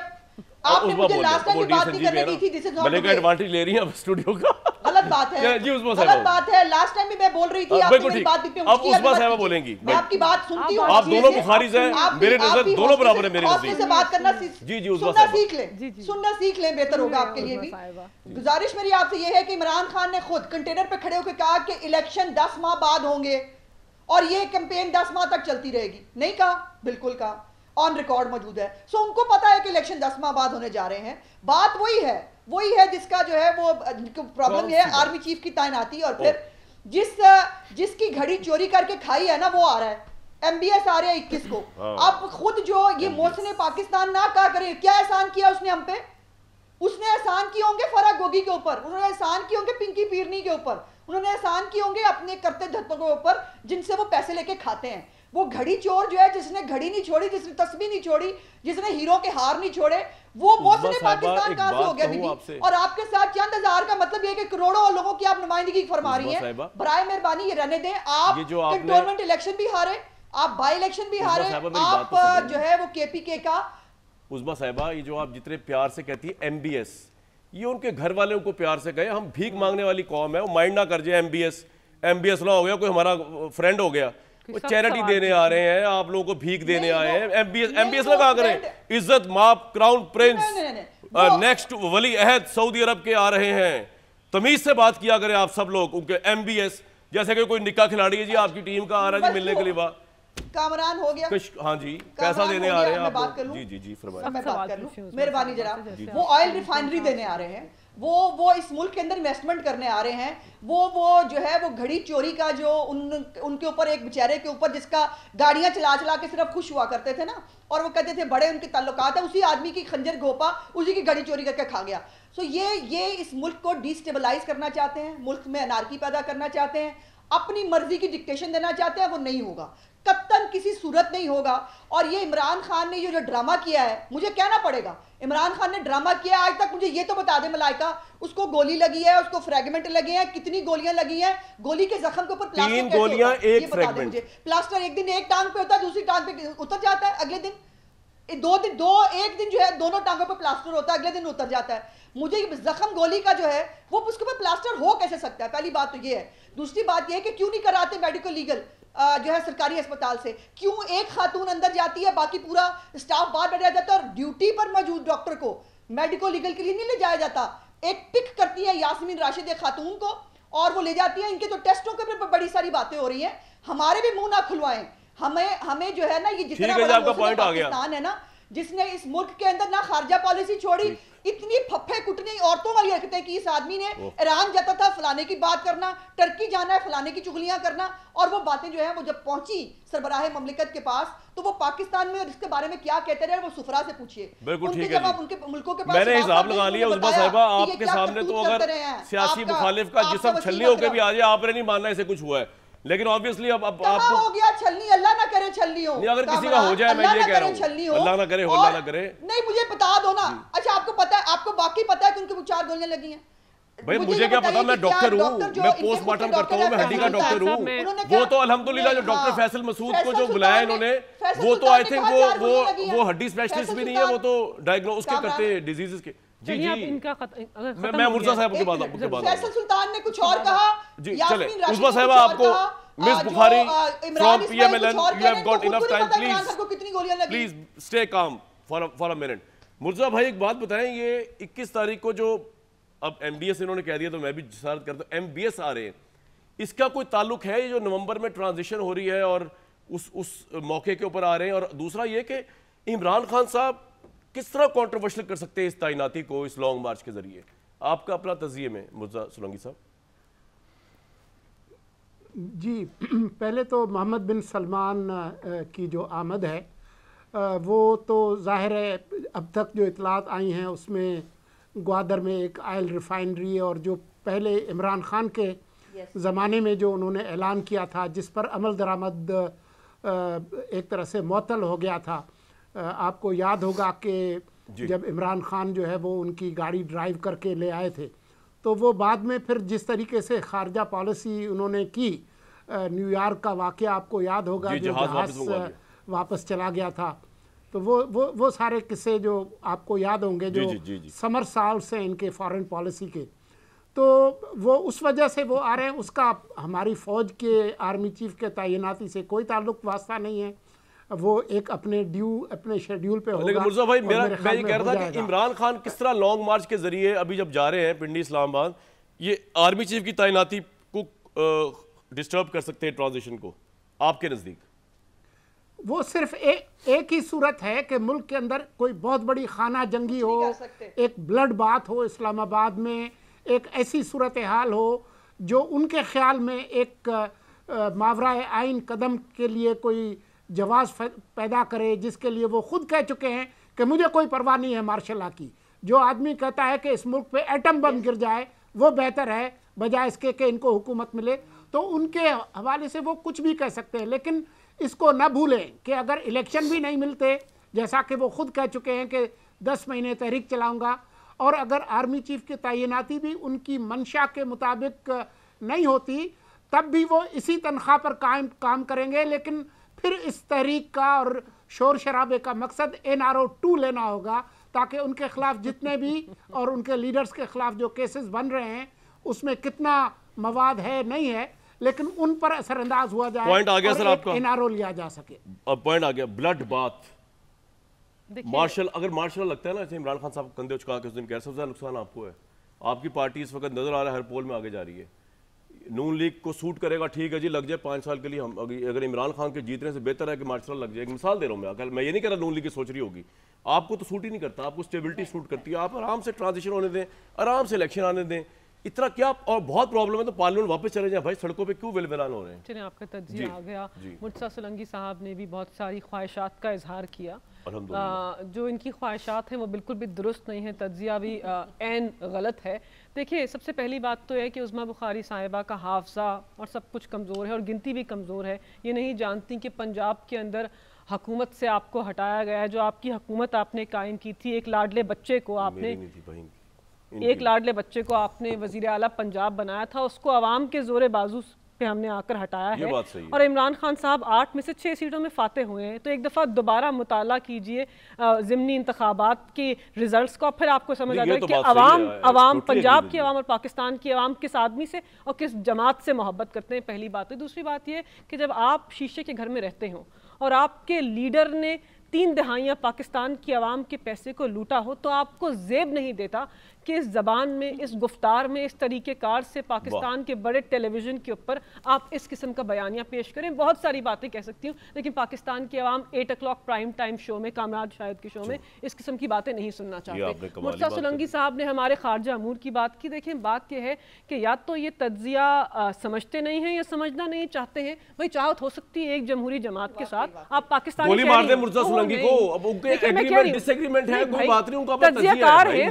आपने मुझे लास्ट टाइम बात नहीं करने दी थी दिस इज़ नॉट एडवांटेज ले रही हैं स्टूडियो का। गलत बात है। जी उस्मा गलत बात है। लास्ट टाइम भी मैं बोल रही थी आपने मेरी बात पे अब उस्मा साहब बोलेंगी। मैं आपकी बात सुनती हूँ आप दोनों बुखारी से मेरे नज़र दोनों बराबर है मेरे से बात करना जी जी उस्मा सीख ले। सुनना सीख ले बेहतर होगा आपके लिए भी। गुजारिश मेरी आपसे ये है कि इमरान खान ने खुद कंटेनर पे खड़े होकर कहा कि इलेक्शन 10 माह बाद होंगे और ये कैंपेन 10 माह तक चलती रहेगी। नहीं कहा बिल्कुल कहा। ऑन रिकॉर्ड मौजूद है। सो उनको पता है कि इलेक्शन दस माह बाद होने जा रहे हैं। बात वही है वही है जिसका जो है वो प्रॉब्लम ये है आर्मी चीफ की तैनाती और फिर जिस जिसकी घड़ी चोरी करके खाई है ना वो आ रहा है। एमबीएस आ रहा है इक्कीस को। हाँ। अब खुद जो ये मोहसिन पाकिस्तान ना कहा करे? क्या एहसान किया उसने हम पे? उसने एहसान किए होंगे फराग गोगी के ऊपर। उन्होंने एहसान किए होंगे पिंकी पीरनी के ऊपर। उन्होंने एहसान किए होंगे अपने करते धरतों के ऊपर जिनसे वो पैसे लेके खाते हैं। वो घड़ी चोर जो है जिसने घड़ी नहीं छोड़ी जिसने तस्वीर नहीं छोड़ी जिसने हीरो के हार नहीं छोड़े वो मौसम पाकिस्तान कहाँ से हो गया दीदी। और आपके साथ चंद हज़ार का मतलब ये कि करोड़ों लोगों की आप नुमाइंदगी फरमा रही हैं। बराए मेहरबानी ये रहने दें। आप कंटोनमेंट इलेक्शन भी हारे आप बाई इलेक्शन भी हारे आप तो जो है वो केपीके का उजमा साहिबा ये जो आप जितने प्यार से कहती है एमबीएस ये उनके घर वालों को प्यार से कहे हम भीख मांगने वाली कौम है वो माइंड ना कर जाए एमबीएस एमबीएस ना हो गया कोई हमारा फ्रेंड हो गया। वो चैरिटी देने आ रहे हैं। आप लोगों को भीख देने आए हैं। एमबीएस एमबीएस कहा करें? इज़्ज़त माप क्राउन प्रिंस नेक्स्ट वली अहद सऊदी अरब के आ रहे हैं। तमीज से बात किया करें आप सब लोग उनके एमबीएस जैसे कि कोई निक्का खिलाड़ी है जी आपकी टीम का आ रहा है जी मिलने के लिए बात। कामरान हो गया। हाँ जी पैसा देने आ रहे हैं आप बात कर लूँ? जी जी जी फरमाइए। मैं बात कर लूँ। मेहरबानी जरा वो ऑयल रिफाइनरी देने आ रहे हैं। वो वो इस मुल्क के अंदर इन्वेस्टमेंट करने आ रहे हैं। वो वो जो है, वो घड़ी चोरी का जो उन, उनके ऊपर, एक बेचारे के ऊपर जिसका गाड़ियाँ चला चला के सिर्फ़ खुश हुआ करते थे ना, और वो कहते थे, बड़े उनके ताल्लुकात है, उसी आदमी की खंजर घोपा, उसी की घड़ी चोरी करके खा गया। सो ये ये इस मुल्क को डिस्टेबलाइज करना चाहते हैं, मुल्क में अनारकी पैदा करना चाहते हैं, अपनी मर्ज़ी की डिक्टेशन देना चाहते हैं, वो नहीं होगा। कत्तन किसी सूरत नहीं होगा। और ये इमरान खान ने ये जो ड्रामा किया है मुझे कहना पड़ेगा। इमरान खान ने ड्रामा किया आज तक मुझे ये तो बता दे मलाइका उसको गोली लगी है उसको फ्रेगमेंट लगे हैं कितनी गोलियाँ लगी हैं गोली के जख्म के ऊपर प्लास्टर गोलियाँ एक ये बता दे मुझे। प्लास्टर एक दिन एक टांग पे होता है दूसरी टांग पे उतर जाता है अगले दिन। दो दिन दो एक दिन जो है दोनों टांगों पर प्लास्टर होता है अगले दिन उतर जाता है। मुझे जख्म गोली का जो है वो उसके ऊपर प्लास्टर हो कैसे सकता है? पहली बात तो ये है। दूसरी बात ये है कि क्यों नहीं कराते मेडिकल लीगल जो है सरकारी अस्पताल से। क्यों एक खातून अंदर जाती है बाकी पूरा स्टाफ बाहर बैठा जाता है और ड्यूटी पर मौजूद डॉक्टर को मेडिको लीगल के लिए नहीं ले जाया जाता। एक पिक करती है यासमीन राशिद खातून को और वो ले जाती है। इनके तो टेस्टों के बड़ी सारी बातें हो रही हैं। हमारे भी मुँह ना खुलवाएँ। हमें हमें जो है ना ये जितना बड़ा पाकिस्तान है ना जिसने इस मुल्क के अंदर ना खारजा पॉलिसी छोड़ी इतनी फफे कुटनी औरतों वाली हरकतें की इस आदमी ने। ईरान जाता था फलाने की बात करना टर्की जाना है फलाने की चुगलियाँ करना और वो बातें जो है वो जब पहुँची सरबराह ममलिकत के पास तो वो पाकिस्तान में इसके बारे में क्या कहते रहे वो सुफरा से पूछिए। बिल्कुल जब आप उनके मुल्कों के पास मैंने हिसाब लगा लिया उस साहिबा आपके सामने तो अगर सियासी मुखालिफ का जिसम छल्ली होकर भी आ जाए आपने नहीं मानना इसे कुछ हुआ है। लेकिन ऑब्वियसली अब अब आपको हो गया छलनी? अल्लाह ना करे छलनी हो। नहीं अगर किसी का हो जाए मैं ये कह रहा हूँ। अल्लाह ना करे अल्लाह ना करे। नहीं मुझे बता दो ना। आपको पता है आपको बाकी पता है कि उनके चार गोलियाँ लगी हैं। भाई मुझे मुझे क्या पता मैं डॉक्टर हूँ? मैं पोस्टमार्टम करता हूँ मैं हड्डी का डॉक्टर हूँ। वो तो अल्हम्दुलिल्लाह जो डॉक्टर हाँ। फैसल मसूद को जो बुलाया इन्होंने वो तो आई थिंक वो वो वो हड्डी स्पेशलिस्ट भी नहीं है वो तो डायग्नोस के करते हैं डिजीजेस के। जी जी। इनका मैं मैं मुर्जा साहब के बाद आपके बाद फैसल सुल्तान ने कुछ और कहा जी चले। उस्मा साहिबा आपको miss Bukhari from PMLN you have got enough time please please stay calm for for a minute Murza भाई, एक बात बताएँ, ये 21 तारीख को जो अब एमबीएस इन्होंने कह दिया तो मैं भी जसारत करता हूँ। एमबीएस आ रहे हैं। इसका कोई ताल्लुक है ये जो नवंबर में ट्रांजिशन हो रही है और उस उस मौके के ऊपर आ रहे हैं? और दूसरा ये कि इमरान खान साहब किस तरह कॉन्ट्रोवर्शल कर सकते हैं इस तैनाती को, इस लॉन्ग मार्च के ज़रिए? आपका अपना तजिए में, मुर्जा सोलंगी साहब। जी, पहले तो मोहम्मद बिन सलमान की जो आमद है वो तो ज़ाहिर है अब तक जो इतलात आई हैं उसमें ग्वादर में एक आयल रिफाइनरी और जो पहले इमरान खान के ज़माने में जो उन्होंने ऐलान किया था जिस पर अमल दरामद एक तरह से मअतल हो गया था। आपको याद होगा कि जब इमरान खान जो है वो उनकी गाड़ी ड्राइव करके ले आए थे तो वो बाद में फिर जिस तरीके से खारजा पॉलिसी उन्होंने की न्यूयॉर्क का वाक़ आपको याद होगा जो जहाज़ वापस चला गया था। तो वो वो वो सारे किस्से जो आपको याद होंगे जो जी, जी, जी, समर साल से इनके फॉरेन पॉलिसी के। तो वो उस वजह से वो आ रहे हैं उसका हमारी फ़ौज के आर्मी चीफ के तैनाती से कोई ताल्लुक वास्ता नहीं है। वो एक अपने ड्यू अपने शेड्यूल पे होगा लेकिन मुर्जा भाई मेरा मैं ये कह रहा था कि इमरान खान किस तरह लॉन्ग मार्च के ज़रिए अभी जब जा रहे हैं पिंडी इस्लामाबाद ये आर्मी चीफ की तैनाती को डिस्टर्ब कर सकते हैं ट्रांजिशन को आपके नज़दीक। वो सिर्फ़ ए, एक ही सूरत है कि मुल्क के अंदर कोई बहुत बड़ी खाना जंगी हो एक ब्लड बात हो इस्लामाबाद में एक ऐसी सूरत हाल हो जो उनके ख्याल में एक मावरा आइन कदम के लिए कोई जवाब पैदा करे जिसके लिए वो खुद कह चुके हैं कि मुझे कोई परवाह नहीं है मार्शल ला की। जो आदमी कहता है कि इस मुल्क पे एटम बम गिर जाए वो बेहतर है बजाय इसके कि इनको हुकूमत मिले। तो उनके हवाले से वो कुछ भी कह सकते हैं लेकिन इसको न भूलें कि अगर इलेक्शन भी नहीं मिलते, जैसा कि वो खुद कह चुके हैं कि दस महीने तहरीक चलाऊँगा, और अगर आर्मी चीफ की तैनाती भी उनकी मंशा के मुताबिक नहीं होती, तब भी वो इसी तनख्वाह पर कायम, काम करेंगे। लेकिन फिर इस तहरीक का और शोर शराबे का मकसद एन आर ओ टू लेना होगा, ताकि उनके खिलाफ जितने भी और उनके लीडर्स के खिलाफ जो केसेस बन रहे हैं, उसमें कितना मवाद है, नहीं है। लेकिन उन पर असरअंदाज हुआ जाए पॉइंट आ गया सर आपका। एन आर ओ लिया जा सके। अब पॉइंट आ गया ब्लड बाथ मार्शल अगर मार्शल लगता है ना जैसे इमरान खान साहब कंधे उचका के उस दिन कह सबसे ज़्यादा नुकसान आपको है। आपकी पार्टी इस वक्त नज़र आ रहा है हर पोल में आगे जा रही है। नून लीग को सूट करेगा ठीक है जी लग जाए पाँच साल के लिए हम अगर इमरान खान के जीतने से बेहतर है कि मार्शल लग जाए। एक मिसाल दे रहा हूँ मैं मैं ये नहीं कह रहा नून लीग की सोच रही होगी। आपको तो सूट ही नहीं करता आपको स्टेबिलिटी सूट करती है। आप आराम से ट्रांजिशन होने दें आराम से इलेक्शन आने दें। इतना क्या और बहुत प्रॉब्लम है तो पार्लियामेंट वापस चले जाए। भाई सड़कों पे क्यों विलविलान हो रहे हैं? चलिए आपका तजिया आ गया। मुर्तजा सोलंगी साहब ने भी बहुत सारी ख्वाहिशात का इजहार किया। आ, जो इनकी ख्वाहिशात हैं वो बिल्कुल भी दुरुस्त नहीं है। तजिया भी एन गलत है। देखिए सबसे पहली बात तो है कि उज़मा बुखारी साहिबा का हाफजा और सब कुछ कमज़ोर है और गिनती भी कमज़ोर है। ये नहीं जानती कि पंजाब के अंदर हकूमत से आपको हटाया गया है। जो आपकी हकूमत आपने कायम की थी एक लाडले बच्चे को आपने एक लाडले बच्चे को आपने वज़ीर अला पंजाब बनाया था उसको आवाम के जोरे बाजू पे हमने आकर हटाया है। और इमरान खान साहब आठ में से छः सीटों में फाते हुए हैं। तो एक दफ़ा दोबारा मुताला कीजिए ज़मनी इंतबात के रिज़ल्ट को। फिर आपको समझ आ जाए तो कि अवाम अवाम पंजाब की अवाम और पाकिस्तान की अवाम किस आदमी से और किस जमात से मोहब्बत करते हैं पहली बात है दूसरी बात यह कि जब आप शीशे के घर में रहते हों और आपके लीडर ने तीन दहाइयाँ पाकिस्तान की आवाम के पैसे को लूटा हो तो आपको जेब नहीं देता कि इस जबान में इस गुफ्तार में इस तरीके कार से पाकिस्तान के बड़े टेलीविज़न के ऊपर आप इस किस्म का बयानिया पेश करें। बहुत सारी बातें कह सकती हूँ लेकिन पाकिस्तान की आवाम eight o'clock prime time show में कामराज शायद के शो में इस किस्म की बातें नहीं सुनना चाहते। मुर्सा सोलंगी साहब ने हमारे खारजा अमूर की बात की। देखें बात यह है कि या तो ये तजिया समझते नहीं है या समझना नहीं चाहते हैं। भाई चाहत हो सकती है एक जमहूरी जमात के साथ। आप पाकिस्तान तजियाकार है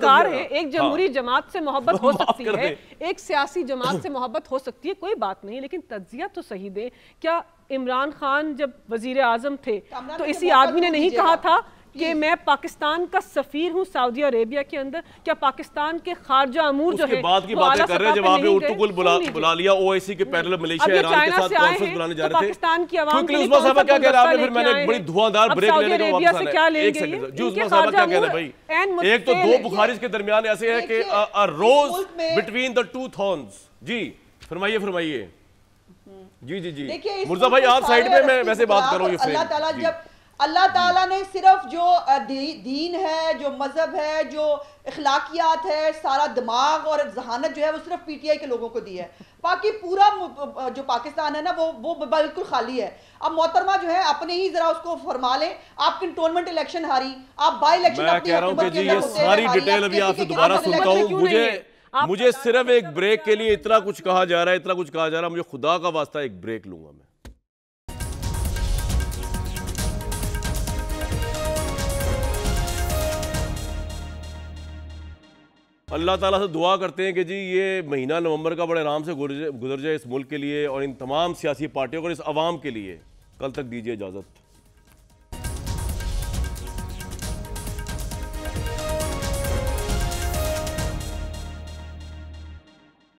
कार है। एक हाँ। जमहूरी जमात से मोहब्बत हो सकती है। एक सियासी जमात से मोहब्बत हो सकती है कोई बात नहीं लेकिन तजिया तो सही दे। क्या इमरान खान जब वज़ीर आज़म थे तो इसी आदमी ने नहीं कहा था कि मैं पाकिस्तान का सफीर हूँ सऊदी अरेबिया के अंदर। क्या पाकिस्तान के खारजा अमूर जो है की बातें कर रहे हैं जब आपने उर्तुकुल बुला बुला लिया ओआईसी के मलेशिया ईरान के साथ कॉन्फ्रेंस बुलाने जा रहे थे। पाकिस्तान की आवाम के लिए साहब क्या कह रहे हैं आपने फिर मैंने बड़ी धुआंधार ब्रेक लेने का वापस आना है एक सेकंड जी उस्मान साहब क्या कह रहे हैं भाई एक तो दो बुखारिज के दरमियान ऐसे है कि a rose between the two thorns जी फरमाइए फरमाइए। जी जी जी। मुर्जा भाई आप साइड पे मैं वैसे बात कर अल्लाह ताला जब अल्लाह ताला ने सिर्फ़ जो दी, दीन है जो मज़हब है जो अखलाकियात है सारा दिमाग और जहानत जो है वो सिर्फ़ पीटीआई के लोगों को दी है। बाकी पूरा जो पाकिस्तान है ना वो वो बिल्कुल खाली है। अब मोहतरमा जो है अपने ही जरा उसको फरमा लें। आप कंटोनमेंट इलेक्शन हारी आप बाई इलेक्शन मैं कह रहा हूँ कि जी ये सारी डिटेल अभी आपसे दोबारा सुनता हूँ। मुझे मुझे सिर्फ़ एक ब्रेक के लिए इतना कुछ कहा जा रहा है इतना कुछ कहा जा रहा है मुझे खुदा का वास्ता एक ब्रेक लूँगा मैं। अल्लाह ताला से दुआ करते हैं कि जी, ये महीना नवंबर का बड़े आराम से गुजर जाए इस मुल्क के लिए और इन तमाम सियासी पार्टियों को इस आवाम के लिए। कल तक दीजिए इजाज़त।